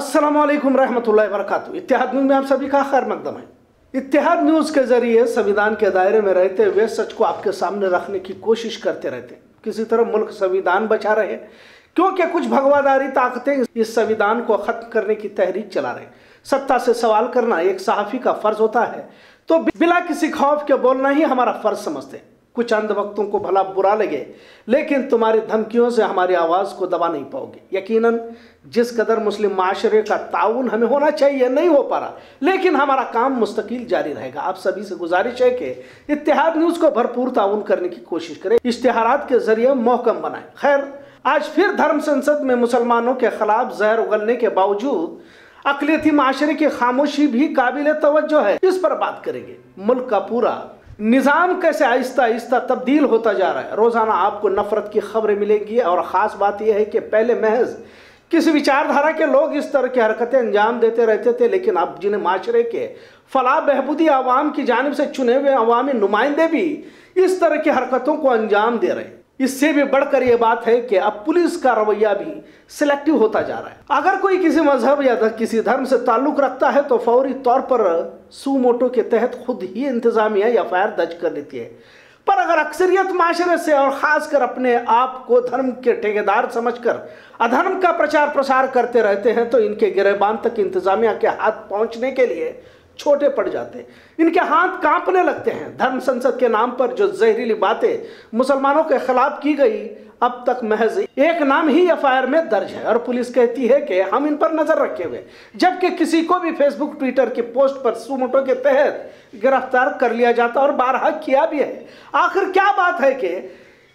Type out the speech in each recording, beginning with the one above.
अस्सलाम वालेकुम रहमतुल्लाहि इत्तेहाद न्यूज़ में आप सभी का खैर मकदम है। इत्तेहाद न्यूज़ के ज़रिए संविधान के दायरे में रहते हुए सच को आपके सामने रखने की कोशिश करते रहते हैं। किसी तरह मुल्क संविधान बचा रहे क्योंकि कुछ भगवादारी ताकतें इस संविधान को खत्म करने की तहरीक चला रहे सत्ता से सवाल करना एक सहाफ़ी का फ़र्ज़ होता है तो बिला किसी खौफ के बोलना ही हमारा फ़र्ज़ समझते हैं। कुछ अंध वक्तों को भला बुरा लगे, लेकिन तुम्हारी धमकियों से हमारी आवाज़ को दबा नहीं पाओगे। यकीनन, जिस कदर मुस्लिम माशरे का ताउन हमें होना चाहिए, नहीं हो पा रहा लेकिन हमारा काम मुस्तकिल जारी रहेगा। आप सभी से गुजारिश है कि इतिहाद न्यूज़ को भरपूर ताउन करने की कोशिश करें, इश्तहारात के ज़रिए मोहकम बनाए। खैर, आज फिर धर्म संसद में मुसलमानों के खिलाफ जहर उगलने के बावजूद, अकलियती माशरे की खामोशी भी काबिल तवज्जो है। इस पर बात करेंगे। मुल्क का पूरा निज़ाम कैसे आहिस्ता आहिस्ता तब्दील होता जा रहा है? रोज़ाना आपको नफ़रत की खबरें मिलेंगी और ख़ास बात यह है कि पहले महज किस विचारधारा के लोग इस तरह की हरकतें अंजाम देते रहते थे, लेकिन अब जिन्हें माशरे के फलाह बहबूदी आवाम की जानब से चुने हुए अवामी नुमाइंदे भी इस तरह की हरकतों को अंजाम दे रहे हैं। इससे भी बढ़कर यह बात है कि अब पुलिस का रवैया भी सिलेक्टिव होता जा रहा है। अगर कोई किसी मज़हब या किसी धर्म से ताल्लुक रखता है तो फौरी तौर पर सुमोटो के तहत खुद ही इंतजामिया एफ़ आई दर्ज कर लेती है। पर अगर अक्सरियत माशरे से और ख़ासकर अपने आप को धर्म के ठेकेदार समझकर अधर्म का प्रचार प्रसार करते रहते हैं तो इनके गिरबान तक इंतजामिया के हाथ पहुँचने के लिए छोटे पड़ जाते हैं। इनके हाथ कांपने लगते हैं। धर्म संसद के नाम पर जो जहरीली बातें मुसलमानों के खिलाफ की गई, अब तक महज एक नाम ही एफआईआर में दर्ज है और पुलिस कहती है कि हम इन पर नज़र रखे हुए जबकि किसी को भी फेसबुक, ट्विटर के पोस्ट पर सुमोटो के तहत गिरफ़्तार कर लिया जाता और बारहा किया भी है। आखिर क्या बात है कि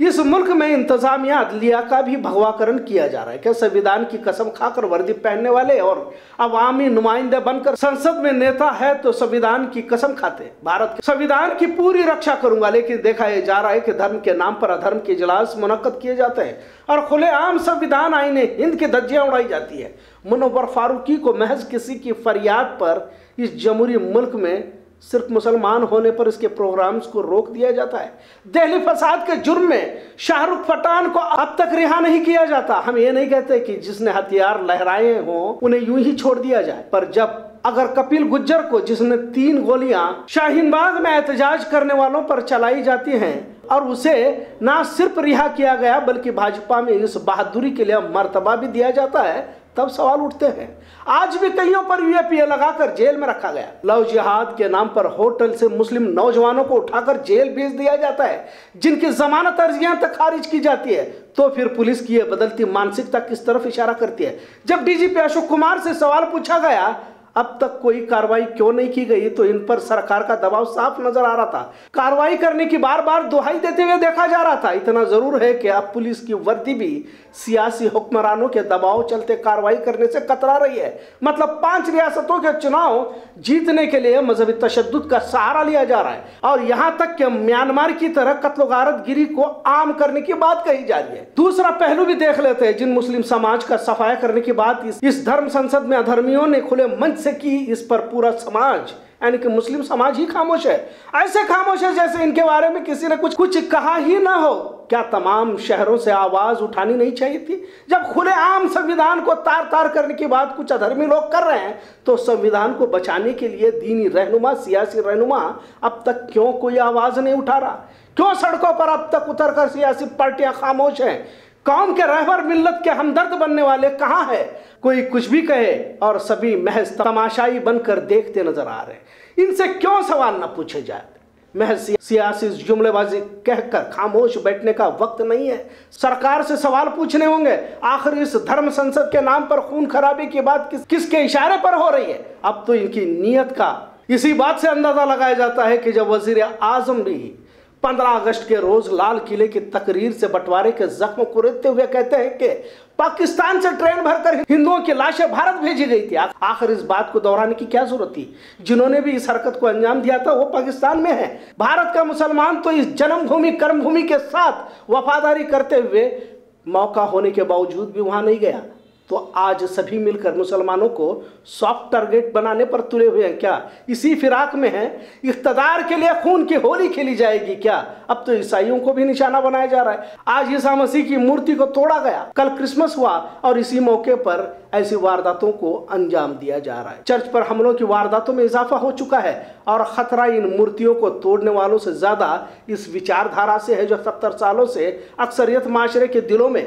इस मुल्क में इंतजामिया अदलिया का भी भगवाकरण किया जा रहा है। क्या संविधान की कसम खाकर वर्दी पहनने वाले और अवामी नुमाइंदे बनकर संसद में नेता है तो संविधान की कसम खाते भारत के संविधान की पूरी रक्षा करूँगा, लेकिन देखा यह जा रहा है कि धर्म के नाम पर अधर्म के इजलास मुनद किए जाते हैं और खुलेआम संविधान आईने हिंद की धज्जियाँ उड़ाई जाती है। मुनवर फारूकी को महज किसी की फरियाद पर इस जमहूरी मुल्क में सिर्फ़ मुसलमान होने पर इसके प्रोग्राम्स को रोक दिया जाता है। दहली फसाद के जुर्म में शाहरुख पठान को अब तक रिहा नहीं किया जाता। हम ये नहीं कहते कि जिसने हथियार लहराए हों, उन्हें यूँ ही छोड़ दिया जाए। पर जब अगर कपिल गुज्जर को, जिसने तीन गोलियाँ शाहीन बाग में एहतजाज करने वालों पर चलाई जाती हैं, और उसे ना सिर्फ़ रिहा किया गया, बल्कि भाजपा में इस बहादुरी के लिए मर्तबा भी दिया जाता है तब सवाल उठते हैं। आज भी कईयों पर यूएपीए लगाकर जेल में रखा गया। लव जिहाद के नाम पर होटल से मुस्लिम नौजवानों को उठाकर जेल भेज दिया जाता है, जिनकी जमानत अर्जियाँ तक खारिज की जाती है। तो फिर पुलिस की यह बदलती मानसिकता किस तरफ़ इशारा करती है? जब डीजीपी अशोक कुमार से सवाल पूछा गया अब तक कोई कार्रवाई क्यों नहीं की गई? तो इन पर सरकार का दबाव साफ़ नज़र आ रहा था। कार्रवाई करने की बार बार दुहाई देते हुए देखा जा रहा था। इतना ज़रूर है कि अब पुलिस की वर्दी भी सियासी हुक्मरानों के दबाव चलते कार्रवाई करने से कतरा रही है। मतलब पाँच रियासतों के चुनाव जीतने के लिए मजहबी तशद का सहारा लिया जा रहा है। और यहाँ तक कि म्यांमार की तरह कत्ल गारत गिरी को आम करने की बात कही जा रही है। दूसरा पहलू भी देख लेते हैं। जिन मुस्लिम समाज का सफाया करने की बात इस धर्म संसद में अधर्मियों ने खुले मंच से की इस पर पूरा समाज, यानी कि मुस्लिम समाज ही खामोश है। ऐसे खामोश है जैसे इनके बारे में किसी ने कुछ कुछ कहा ही ना हो। क्या तमाम शहरों से आवाज़ उठानी नहीं चाहिए थी? जब खुले आम संविधान को तार तार करने की बात कुछ अधर्मी लोग कर रहे हैं तो संविधान को बचाने के लिए दीनी रहनुमा, सियासी रहनुमा, अब तक क्यों कोई आवाज़ नहीं उठा रहा? क्यों सड़कों पर अब तक उतर कर सियासी पार्टियाँ खामोश हैं? कौम के रहबर मिल्लत के हमदर्द बनने वाले कहाँ है? कोई कुछ भी कहे और सभी महज तमाशाई बनकर देखते नज़र आ रहे इनसे क्यों सवाल न पूछे जाए? महज सियासी जुमलेबाजी कहकर खामोश बैठने का वक्त नहीं है। सरकार से सवाल पूछने होंगे। आखिर इस धर्म संसद के नाम पर खून खराबी की बात किस, किसके इशारे पर हो रही है? अब तो इनकी नीयत का इसी बात से अंदाज़ा लगाया जाता है कि जब वज़ीर आज़म भी पंद्रह अगस्त के रोज लाल किले की तकरीर से बंटवारे के जख्म को रेतते हुए कहते हैं कि पाकिस्तान से ट्रेन भरकर हिंदुओं की लाशें भारत भेजी गई थी। आखिर इस बात को दोहराने की क्या ज़रूरत थी? जिन्होंने भी इस हरकत को अंजाम दिया था, वो पाकिस्तान में है। भारत का मुसलमान तो इस जन्मभूमि, कर्मभूमि के साथ वफादारी करते हुए मौका होने के बावजूद भी वहाँ नहीं गया। तो आज सभी मिलकर मुसलमानों को सॉफ्ट टारगेट बनाने पर तुले हुए हैं क्या? इसी फिराक में है? इकतदार के लिए खून की होली खेली जाएगी क्या? अब तो ईसाइयों को भी निशाना बनाया जा रहा है। आज ईसा मसीह की मूर्ति को तोड़ा गया। कल क्रिसमस हुआ और इसी मौके पर ऐसी वारदातों को अंजाम दिया जा रहा है। चर्च पर हमलों की वारदातों में इजाफा हो चुका है और खतरा इन मूर्तियों को तोड़ने वालों से ज़्यादा इस विचारधारा से है जो सत्तर सालों से अक्सरियत माशरे के दिलों में।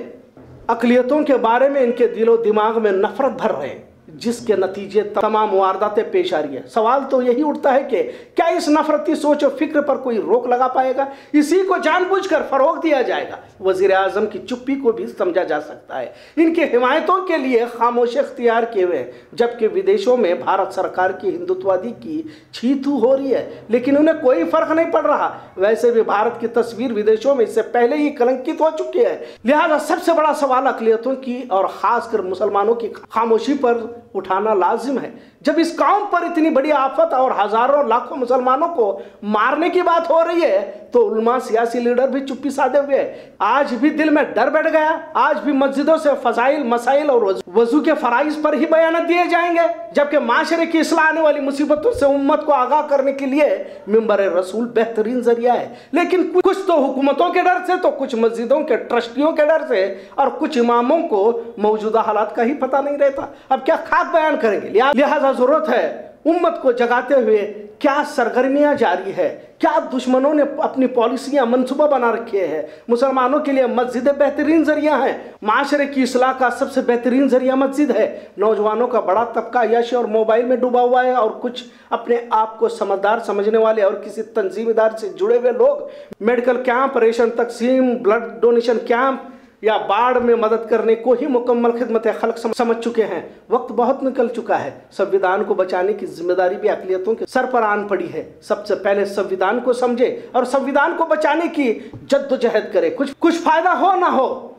अकलियतों के बारे में इनके दिलो दिमाग में नफरत भर रहे हैं। जिसके नतीजे तमाम वारदातें पेश आ रही है। सवाल तो यही उठता है कि क्या इस नफरती सोच और फ़िक्र पर कोई रोक लगा पाएगा? इसी को जानबूझकर फरोग दिया जाएगा। वज़ीर आज़म की चुप्पी को भी समझा जा सकता है। इनके हिमायतों के लिए खामोश अख्तियार किए हुए हैं, जबकि विदेशों में भारत सरकार की हिंदुत्ववादी की छीतू हो रही है। लेकिन उन्हें कोई फ़र्क नहीं पड़ रहा। वैसे भी भारत की तस्वीर विदेशों में इससे पहले ही कलंकित हो चुकी है। लिहाजा सबसे बड़ा सवाल अकलियतों की और खासकर मुसलमानों की खामोशी पर उठाना लाजिम है। जब इस कौम पर इतनी बड़ी आफत और हज़ारों लाखों मुसलमानों को मारने की बात हो रही है तो उलमा सियासी लीडर भी चुप्पी साधे हुए आज भी दिल में डर बैठ गया। आज भी मस्जिदों से फजाइल, मसाइल और वज़ू के फराइज पर ही बयान दिए जाएँगे। जबकि माशरे की इसलाह आने वाली मुसीबतों से उम्मत को आगाह करने के लिए मिम्बर रसूल बेहतरीन ज़रिया है। लेकिन कुछ तो हुकूमतों के डर से तो कुछ मस्जिदों के ट्रस्टियों के डर से और कुछ इमामों को मौजूदा हालात का ही पता नहीं रहता। अब क्या खाक बयान करेंगे। लिहाजा ज़रूरत है उम्मत को जगाते हुए क्या सरगर्मियाँ जारी है, क्या दुश्मनों ने अपनी पॉलिसियाँ मंसूबा बना रखे हैं। मुसलमानों के लिए मस्जिदें बेहतरीन ज़रिया हैं। माशरे की इसलाह का सबसे बेहतरीन ज़रिया मस्जिद है। नौजवानों का बड़ा तबका यश और मोबाइल में डूबा हुआ है और कुछ अपने आप को समझदार समझने वाले और किसी तंजीमदार से जुड़े हुए लोग मेडिकल कैंप, रेशन तकसीम, ब्लड डोनेशन कैंप या बाढ़ में मदद करने को ही मुकम्मल खिदमत खल्क समझ चुके हैं। वक्त बहुत निकल चुका है। संविधान को बचाने की ज़िम्मेदारी भी अकलियतों के सर पर आन पड़ी है। सबसे पहले संविधान को समझे और संविधान को बचाने की जद्दोजहद करे। कुछ कुछ फ़ायदा हो ना हो,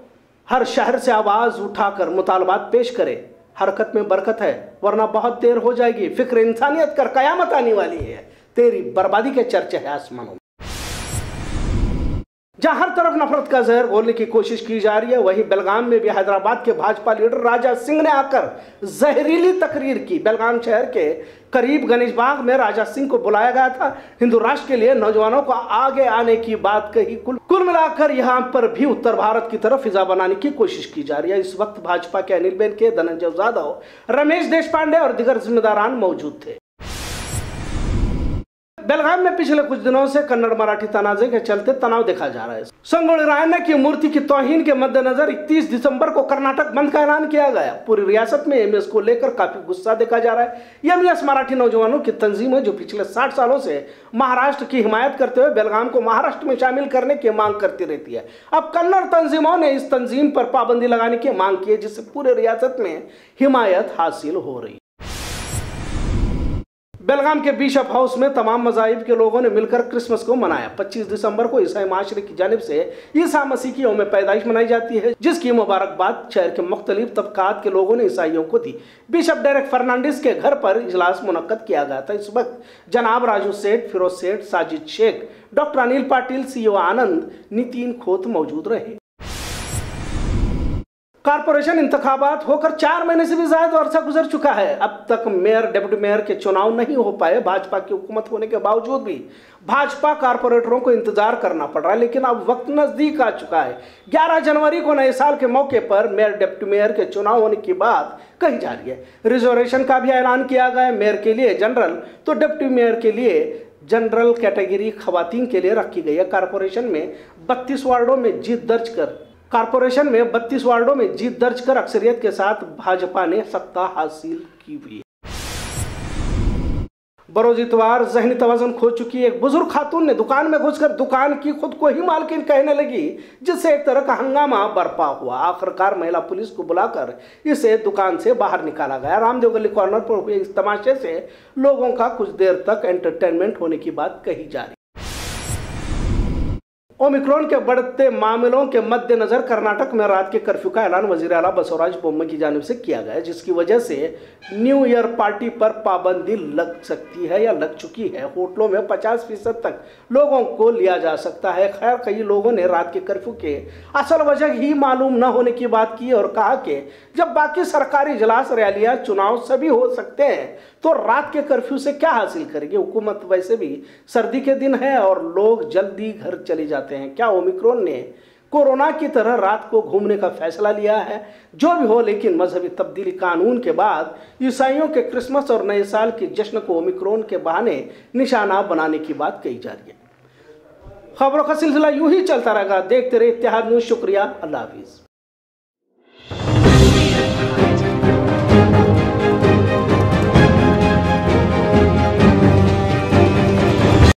हर शहर से आवाज़ उठाकर मुतालबात पेश करे। हरकत में बरकत है, वरना बहुत देर हो जाएगी। फ़िक्र इंसानियत कर, कयामत आने वाली है। तेरी बर्बादी के चर्चे है आसमानों जहाँ हर तरफ़ नफरत का जहर घोलने की कोशिश की जा रही है, वहीं बेलगाम में भी हैदराबाद के भाजपा लीडर राजा सिंह ने आकर जहरीली तकरीर की। बेलगाम शहर के करीब गणेश बाग में राजा सिंह को बुलाया गया था। हिंदू राष्ट्र के लिए नौजवानों को आगे आने की बात कही। कुल कुल मिलाकर यहाँ पर भी उत्तर भारत की तरफ़ फिजा बनाने की कोशिश की जा रही है। इस वक्त भाजपा के अनिल बेन के, धनंजय जाधव, रमेश देश और दिगर जिम्मेदारान मौजूद थे। बेलगाम में पिछले कुछ दिनों से कन्नड़ मराठी तनाजे के चलते तनाव देखा जा रहा है। संगोली रायना की मूर्ति की तोहिन के मद्देनजर 31 दिसंबर को कर्नाटक बंद का ऐलान किया गया। पूरी रियासत में एमएस को लेकर काफ़ी गुस्सा देखा जा रहा है। एमएस मराठी नौजवानों की तंजीम है, जो पिछले साठ सालों से महाराष्ट्र की हिमायत करते हुए बेलगाम को महाराष्ट्र में शामिल करने की मांग करती रहती है। अब कन्नड़ तंजीमों ने इस तंजीम पर पाबंदी लगाने की मांग की है, जिससे पूरे रियासत में हिमायत हासिल हो रही बेलगाम के बिशप हाउस में तमाम मजाहिब के लोगों ने मिलकर क्रिसमस को मनाया। 25 दिसंबर को ईसाई माशरे की जानब से ईसा मसीह की यौम पैदाइश मनाई जाती है, जिसकी मुबारकबाद शहर के मुख्तलिफ़ तबकात के लोगों ने ईसाइयों को दी। बिशप डेरेक फर्नांडिस के घर पर इजलास मुनद किया गया था। इस वक्त जनाब राजू सेठ, फिरोज सेठ, साजिद शेख, डॉक्टर अनिल पाटिल सीओ आनंद, नितिन खोत मौजूद रहे। कारपोरेशन इंतबात होकर चार महीने से भी ज़्यादा अरसा गुजर चुका है। अब तक मेयर, डेप्यूटी मेयर के चुनाव नहीं हो पाए। भाजपा की हुकूमत होने के बावजूद भी भाजपा कारपोरेटरों को इंतज़ार करना पड़ रहा है, लेकिन अब वक्त नज़दीक आ चुका है। 11 जनवरी को नए साल के मौके पर मेयर, डेप्यूटी मेयर के चुनाव होने की बात कही जा रही है। रिजर्वेशन का भी ऐलान किया गया है मेयर के लिए जनरल। तो डिप्टी मेयर के लिए जनरल कैटेगरी खवतिन के लिए रखी गई है। कारपोरेशन में बत्तीस वार्डों में जीत दर्ज कर कारपोरेशन में 32 वार्डों में जीत दर्ज कर अक्सरियत के साथ भाजपा ने सत्ता हासिल की हुई बरोज इतवार, जहनी तोजन खो चुकी एक बुज़ुर्ग खातून ने दुकान में घुसकर दुकान की खुद को ही मालकिन कहने लगी, जिससे एक तरह का हंगामा बर्पा हुआ। आखिरकार महिला पुलिस को बुलाकर इसे दुकान से बाहर निकाला गया। रामदेव गली कॉर्नर पर हुए इस तमाशे से लोगों का कुछ देर तक एंटरटेनमेंट होने की बात कही जा रही ओमिक्रॉन के बढ़ते मामलों के मद्देनजर कर्नाटक में रात के कर्फ्यू का ऐलान वज़ीर अला बसवराज बोम्मे की जानब से किया गया जिसकी वजह से न्यू ईयर पार्टी पर पाबंदी लग सकती है या लग चुकी है। होटलों में 50 फ़ीसद तक लोगों को लिया जा सकता है। खैर, कई लोगों ने रात के कर्फ्यू के असल वजह ही मालूम न होने की बात की और कहा कि जब बाकी सरकारी इजलास, रैलियाँ, चुनाव सभी हो सकते हैं तो रात के कर्फ्यू से क्या हासिल करेगी? हुकूमत वैसे भी सर्दी के दिन है और लोग जल्दी घर चले जाते हैं। क्या ओमिक्रोन ने कोरोना की तरह रात को घूमने का फैसला लिया है? जो भी हो, लेकिन मजहबी तब्दीली कानून के बाद ईसाइयों के क्रिसमस और नए साल के जश्न को ओमिक्रोन के बहाने निशाना बनाने की बात कही जा रही है। खबरों का सिलसिला यूँ ही चलता रहेगा। देखते रहे इतिहाद न्यूज़। शुक्रिया। अल्लाह हाफिज़।